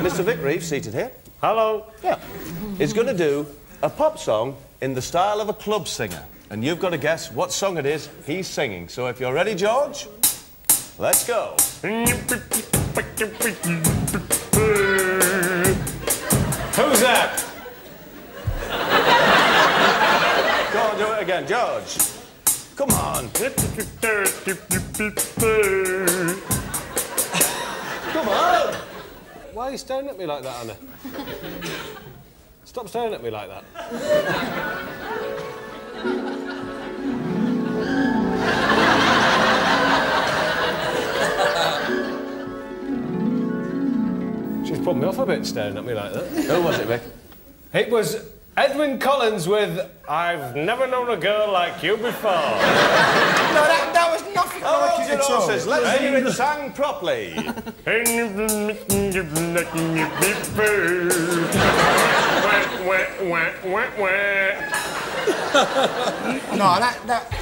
Mr. Vic Reeves, seated here, Hello. yeah, is going to do a pop song in the style of a club singer. And you've got to guess what song it is he's singing. So if you're ready, George, let's go. Who's that? Go on, do it again, George. Come on. are you staring at me like that, Anna? Stop staring at me like that. She's put me off a bit staring at me like that. Who was it, Vic? It was Edwyn Collins with I've Never Known a Girl Like You Before. No, that, that was nothing Oh, like it at all. horses. Let's hear it sang properly. No, that, that,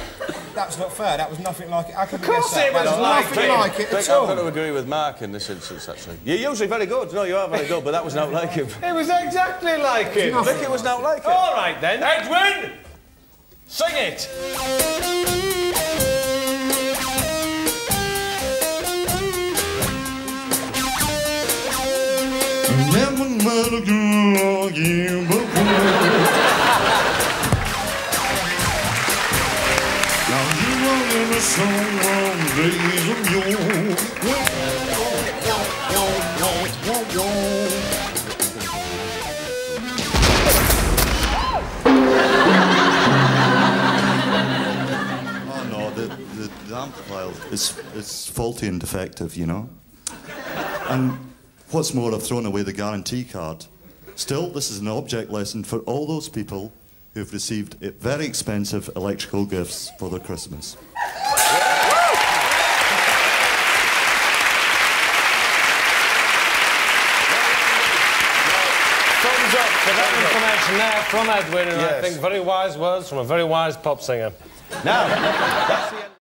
that's not fair. That was nothing like it. How can of course it was like nothing it. like it at I've got to agree with Mark in this instance, actually. You're usually very good. No, you are very good, but that was not like him. It was exactly like it. Vic, it was not like it. All right then, Edwyn, sing it. You. Now you are in a song days of yore. Oh no, the, the, the amplifier is it's faulty and defective, you know. And what's more, I've thrown away the guarantee card. Still, this is an object lesson for all those people who've received very expensive electrical gifts for their Christmas. Thumbs up for that information there from Edwyn, and I think very wise words from a very wise pop singer. Now, that's the end.